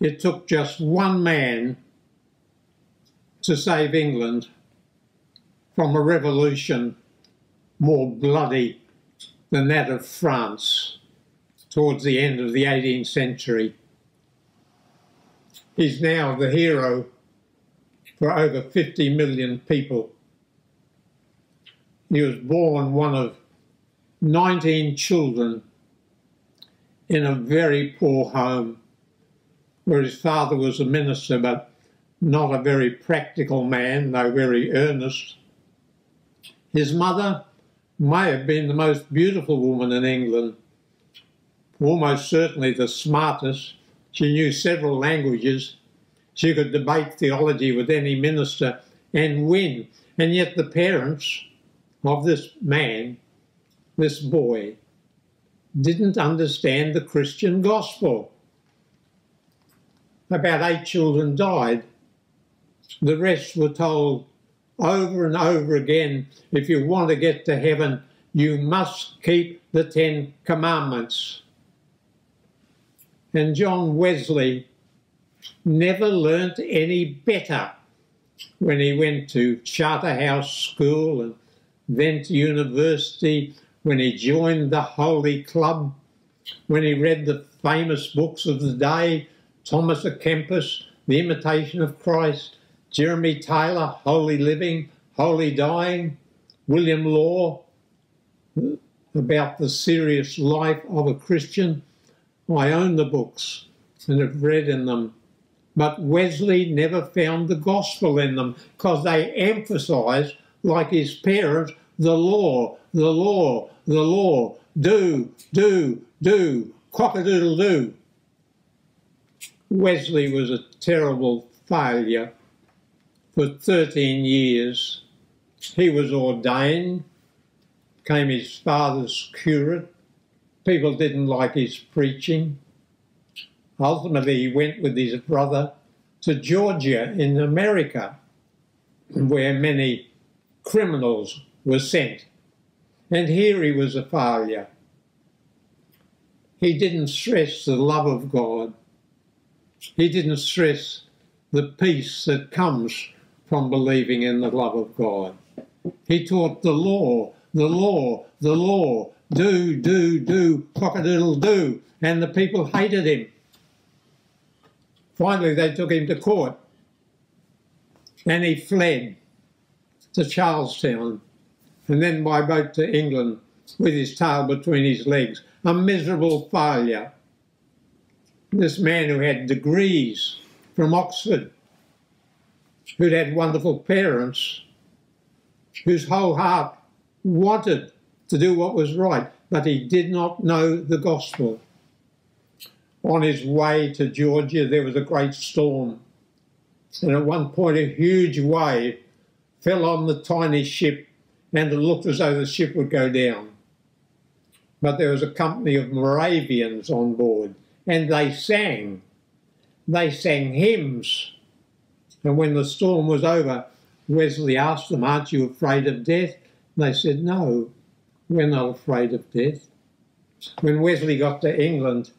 it took just one man to save England from a revolution more bloody than that of France towards the end of the 18th century. He's now the hero for over 50 million people. He was born one of 19 children in a very poor home where his father was a minister but not a very practical man, though very earnest. His mother may have been the most beautiful woman in England, almost certainly the smartest. She knew several languages. She could debate theology with any minister and win. And yet the parents of this man, this boy, didn't understand the Christian gospel. About eight children died. The rest were told over and over again if you want to get to heaven, you must keep the Ten Commandments. And John Wesley never learnt any better when he went to Charterhouse School and then to university, when he joined the Holy Club, when he read the famous books of the day, Thomas à Kempis, The Imitation of Christ, Jeremy Taylor, Holy Living, Holy Dying, William Law, about the serious life of a Christian. I own the books and have read in them. But Wesley never found the gospel in them because they emphasise, like his parents, the law, the law, the law, do, do, do, cock-a-doodle do. Wesley was a terrible failure for 13 years. He was ordained, became his father's curate. People didn't like his preaching. Ultimately, he went with his brother to Georgia in America, where many criminals were sent. And here he was a failure. He didn't stress the love of God. He didn't stress the peace that comes from believing in the love of God. He taught the law, the law, the law, do, do, do, cock-a-doodle do, and the people hated him. Finally, they took him to court, and he fled to Charlestown, and then by boat to England with his tail between his legs. A miserable failure. This man who had degrees from Oxford who'd had wonderful parents, whose whole heart wanted to do what was right, but he did not know the gospel. On his way to Georgia, there was a great storm. And at one point, a huge wave fell on the tiny ship, and it looked as though the ship would go down. But there was a company of Moravians on board, and they sang. They sang hymns and when the storm was over, Wesley asked them, Aren't you afraid of death? And they said, No, we're not afraid of death. When Wesley got to England,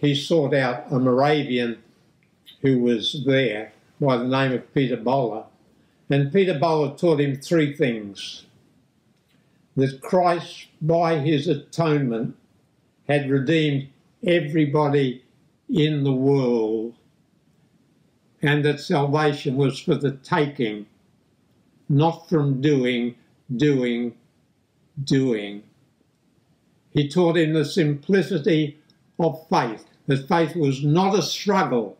he sought out a Moravian who was there by the name of Peter Böhler. And Peter Böhler taught him three things that Christ, by his atonement, had redeemed everybody in the world and that salvation was for the taking, not from doing, doing, doing. He taught him the simplicity of faith, that faith was not a struggle.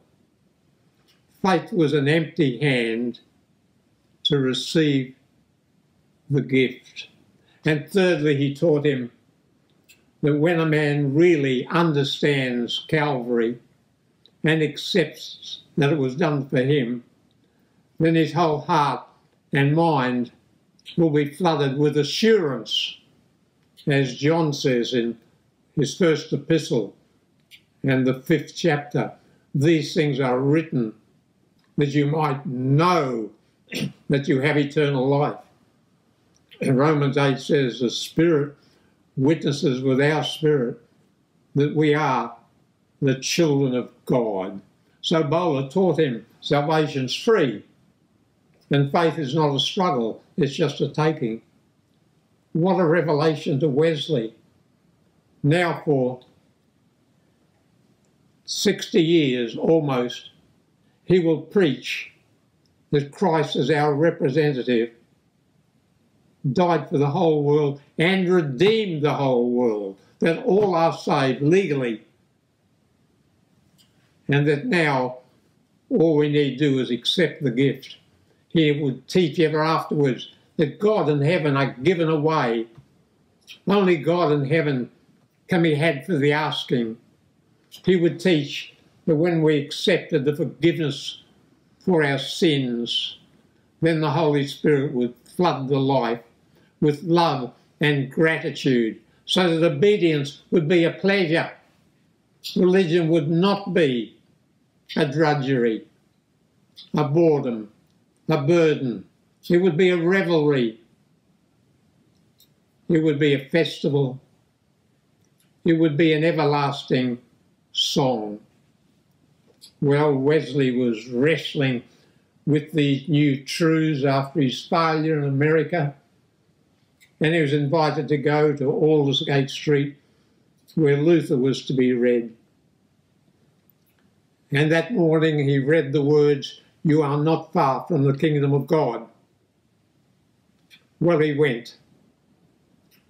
Faith was an empty hand to receive the gift. And thirdly, he taught him that when a man really understands Calvary and accepts that it was done for him, then his whole heart and mind will be flooded with assurance, as John says in his first epistle and the fifth chapter. These things are written that you might know that you have eternal life. And Romans 8 says, The Spirit witnesses with our spirit that we are the children of God. So Böhler taught him salvation's free. And faith is not a struggle, it's just a taking. What a revelation to Wesley. Now, for 60 years almost, he will preach that Christ is our representative, died for the whole world, and redeemed the whole world, that all are saved legally. And that now all we need to do is accept the gift. He would teach ever afterwards that God and heaven are given away. Only God and heaven can be had for the asking. He would teach that when we accepted the forgiveness for our sins, then the Holy Spirit would flood the life with love and gratitude so that obedience would be a pleasure. Religion would not be a drudgery, a boredom, a burden. It would be a revelry. It would be a festival. It would be an everlasting song. Well, Wesley was wrestling with these new truths after his failure in America, and he was invited to go to Aldersgate Street where Luther was to be read. And that morning he read the words, You are not far from the kingdom of God. Well, he went.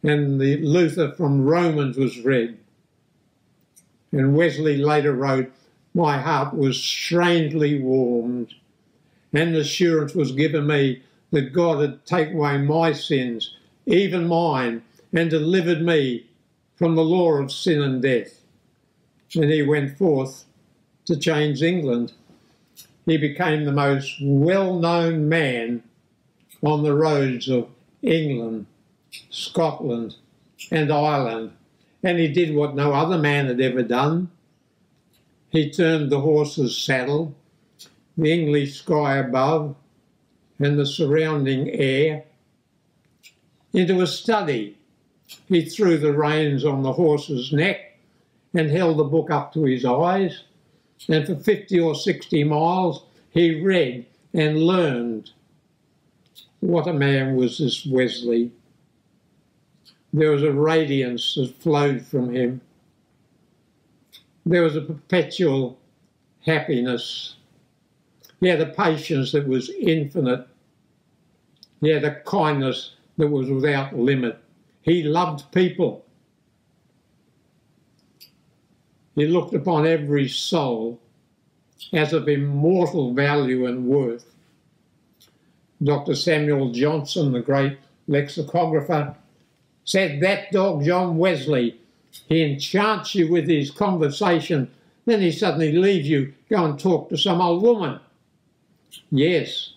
And the Luther from Romans was read. And Wesley later wrote, My heart was strangely warmed, and assurance was given me that God had taken away my sins, even mine, and delivered me from the law of sin and death. And he went forth to change England. He became the most well known man on the roads of England, Scotland, and Ireland and he did what no other man had ever done. He turned the horse's saddle, the English sky above, and the surrounding air into a study. He threw the reins on the horse's neck and held the book up to his eyes, and for 50 or 60 miles he read and learned. What a man was this Wesley! There was a radiance that flowed from him. There was a perpetual happiness. He had a patience that was infinite. He had a kindness that was without limit. He loved people. He looked upon every soul as of immortal value and worth. Dr. Samuel Johnson, the great lexicographer, said that dog John Wesley. He enchants you with his conversation, then he suddenly leaves you, go and talk to some old woman. Yes,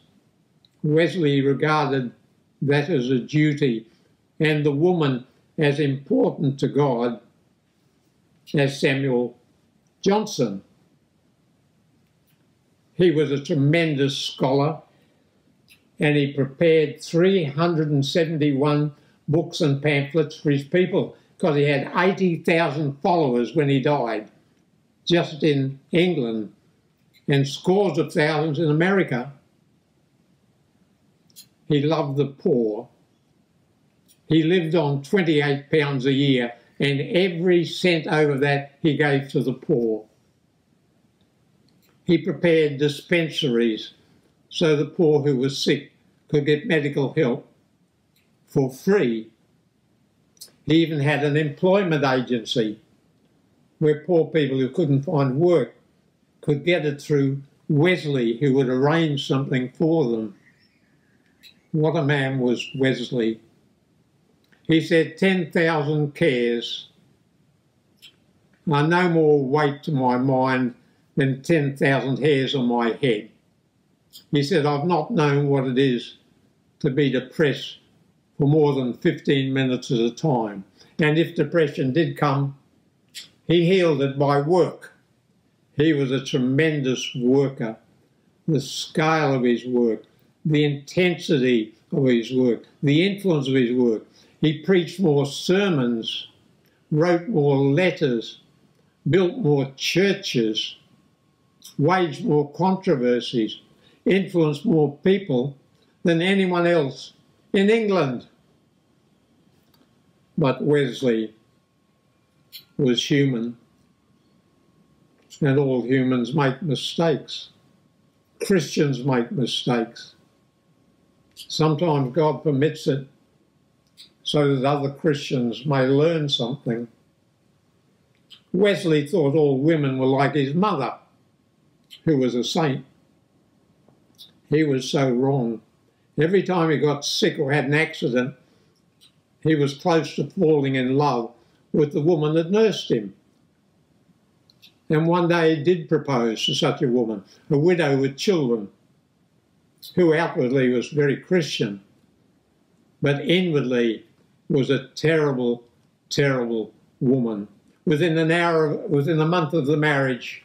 Wesley regarded that as a duty, and the woman as important to God as Samuel Johnson. He was a tremendous scholar, and he prepared 371 books and pamphlets for his people because he had 80,000 followers when he died, just in England, and scores of thousands in America. He loved the poor. He lived on 28 pounds a year, and every cent over that he gave to the poor. He prepared dispensaries so the poor who were sick could get medical help for free. He even had an employment agency where poor people who couldn't find work could get it through Wesley, who would arrange something for them. What a man was Wesley. He said, 10,000 cares are no more weight to my mind than 10,000 hairs on my head. He said, I've not known what it is to be depressed for more than 15 minutes at a time. And if depression did come, he healed it by work. He was a tremendous worker. The scale of his work, the intensity of his work, the influence of his work. He preached more sermons, wrote more letters, built more churches, waged more controversies, influenced more people than anyone else in England. But Wesley was human, and all humans make mistakes. Christians make mistakes. Sometimes God permits it so that other Christians may learn something. Wesley thought all women were like his mother, who was a saint. He was so wrong. Every time he got sick or had an accident, he was close to falling in love with the woman that nursed him. And one day he did propose to such a woman, a widow with children, who outwardly was very Christian, but inwardly was a terrible, terrible woman. Within an hour, of, within a month of the marriage,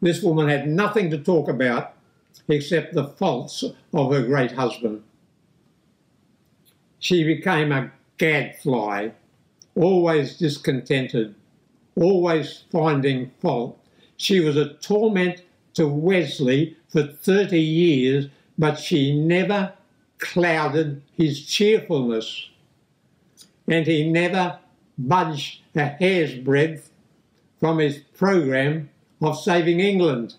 this woman had nothing to talk about except the faults of her great husband. She became a gadfly, always discontented, always finding fault. She was a torment to Wesley for 30 years, but she never clouded his cheerfulness. And he never budged a hair's breadth from his program of saving England.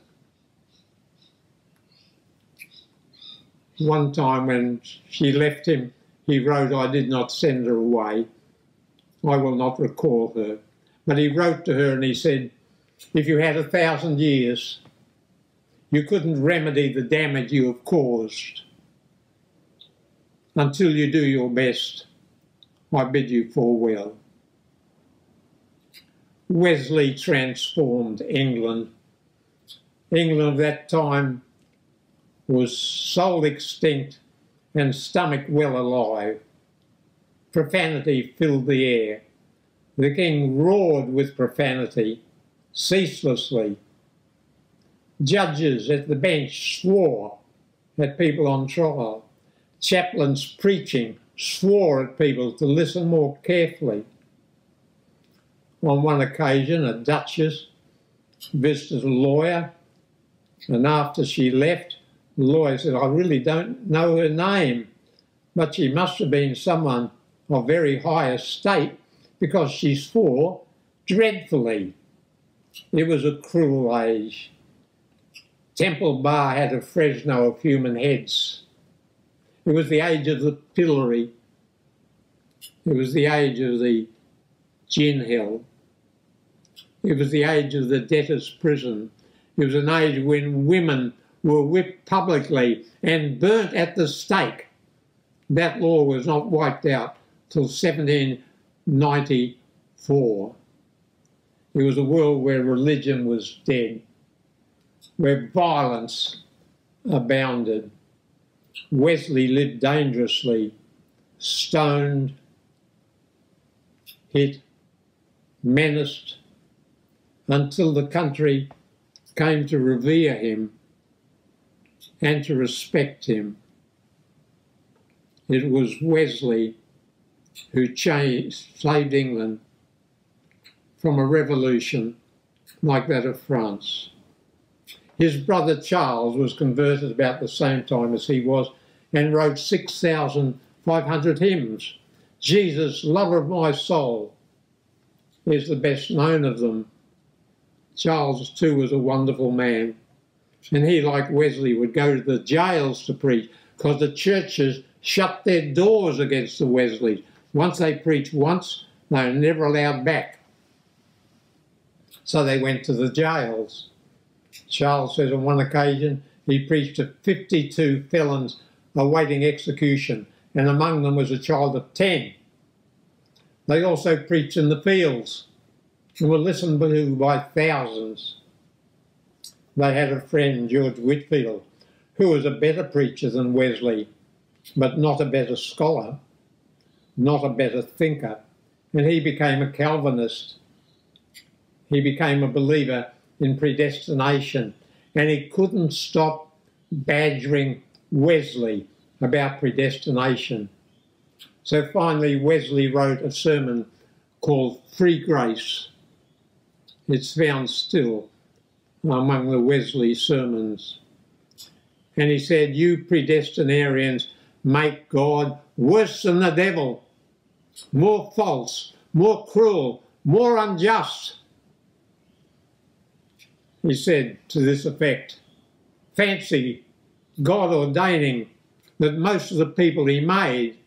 One time when she left him, he wrote, I did not send her away. I will not recall her. But he wrote to her and he said, if you had a thousand years, you couldn't remedy the damage you have caused. Until you do your best, I bid you farewell. Wesley transformed England. England of that time was soul extinct and stomach well alive. Profanity filled the air. The king roared with profanity ceaselessly. Judges at the bench swore at people on trial. Chaplains preaching swore at people to listen more carefully. On one occasion, a duchess visited a lawyer, and after she left, the lawyer said, I really don't know her name, but she must have been someone of very high estate because she swore dreadfully. It was a cruel age. Temple Bar had a Fresno of human heads. It was the age of the pillory. It was the age of the gin hill. It was the age of the debtor's prison. It was an age when women were whipped publicly and burnt at the stake. That law was not wiped out till 1794. It was a world where religion was dead, where violence abounded. Wesley lived dangerously, stoned, hit, menaced, until the country came to revere him and to respect him. It was Wesley who changed, saved England from a revolution like that of France. His brother Charles was converted about the same time as he was and wrote 6,500 hymns. Jesus, lover of my soul, is the best known of them. Charles, too, was a wonderful man. And he, like Wesley, would go to the jails to preach because the churches shut their doors against the Wesleys. Once they preached once, they were never allowed back. So they went to the jails. Charles says on one occasion he preached to 52 felons awaiting execution, and among them was a child of 10. They also preached in the fields and were listened to by thousands. They had a friend, George Whitefield, who was a better preacher than Wesley, but not a better scholar, not a better thinker, and he became a Calvinist he became a believer in predestination and he couldn't stop badgering Wesley about predestination. So finally, Wesley wrote a sermon called Free Grace. It's found still among the Wesley sermons. And he said, You predestinarians make God worse than the devil, more false, more cruel, more unjust. He said to this effect, Fancy God ordaining that most of the people he made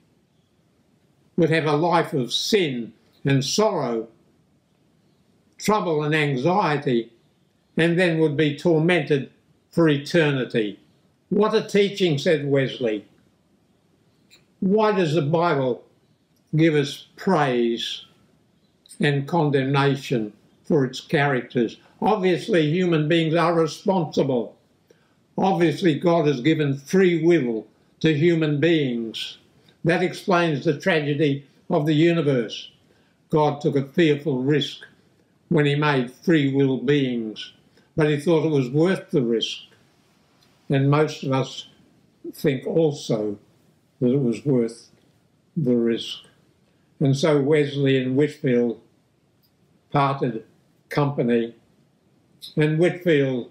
would have a life of sin and sorrow, trouble and anxiety, and then would be tormented for eternity. What a teaching, said Wesley. Why does the Bible give us praise and condemnation for its characters? Obviously, human beings are responsible. Obviously, God has given free will to human beings. That explains the tragedy of the universe. God took a fearful risk when he made free will beings, but he thought it was worth the risk. And most of us think also that it was worth the risk. And so Wesley and Whitefield parted company, and Whitefield,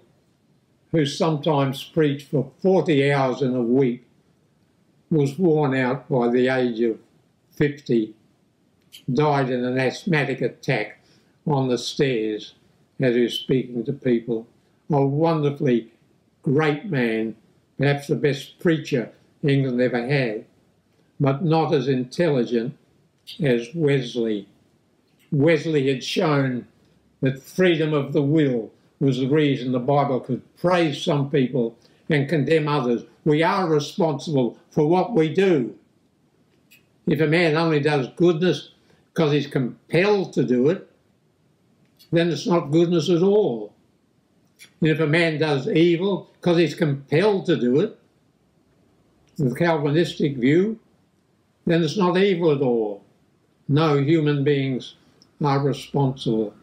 who sometimes preached for 40 hours in a week, was worn out by the age of 50, died in an asthmatic attack on the stairs as he was speaking to people. A wonderfully great man, perhaps the best preacher England ever had, but not as intelligent as Wesley. Wesley had shown that freedom of the will was the reason the Bible could praise some people and condemn others. We are responsible for what we do. If a man only does goodness because he's compelled to do it, then it's not goodness at all. And if a man does evil because he's compelled to do it, the Calvinistic view, then it's not evil at all. No, human beings are responsible.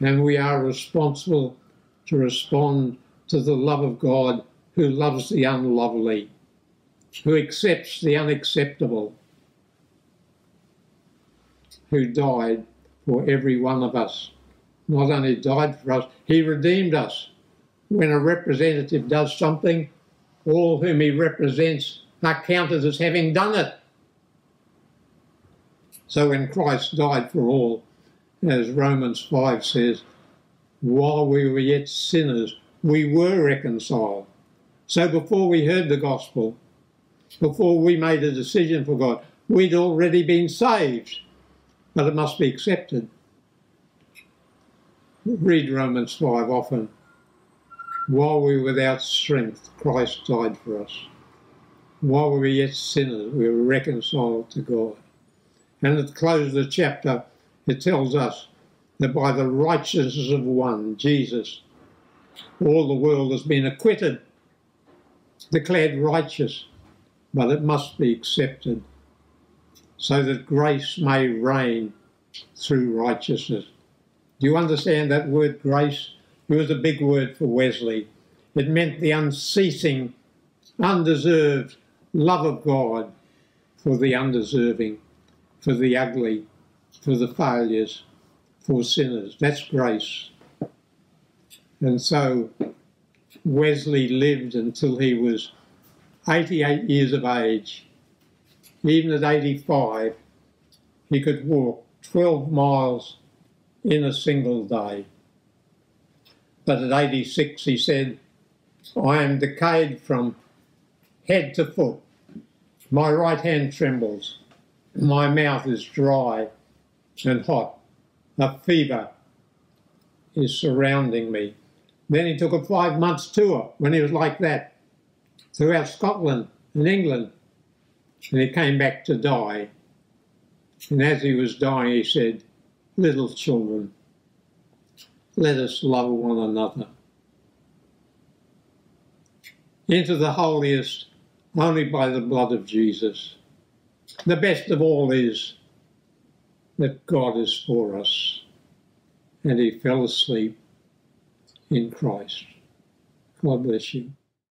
And we are responsible to respond to the love of God who loves the unlovely, who accepts the unacceptable, who died for every one of us. Not only died for us, he redeemed us. When a representative does something, all whom he represents are counted as having done it. So when Christ died for all, as Romans 5 says, while we were yet sinners, we were reconciled. So before we heard the gospel, before we made a decision for God, we'd already been saved, but it must be accepted. Read Romans 5 often. While we were without strength, Christ died for us. While we were yet sinners, we were reconciled to God. And at the close of the chapter, it tells us that by the righteousness of one, Jesus, all the world has been acquitted, declared righteous, but it must be accepted so that grace may reign through righteousness. Do you understand that word grace? It was a big word for Wesley. It meant the unceasing, undeserved love of God for the undeserving, for the ugly, for the failures, for sinners. That's grace. And so Wesley lived until he was 88 years of age. Even at 85, he could walk 12 miles in a single day. But at 86, he said, I am decayed from head to foot. My right hand trembles. My mouth is dry and hot. A fever is surrounding me. Then he took a five months tour when he was like that throughout Scotland and England. And he came back to die. And as he was dying, he said, Little children, let us love one another. Into the holiest only by the blood of Jesus. The best of all is that God is for us. And he fell asleep in Christ. God bless you.